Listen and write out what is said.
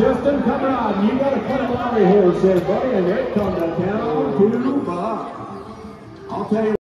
Justin, come on. You got a Clem over here, said buddy, and they come down town to Bob. I'll tell you.